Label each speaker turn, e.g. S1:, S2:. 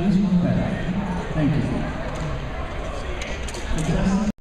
S1: is. Thank you.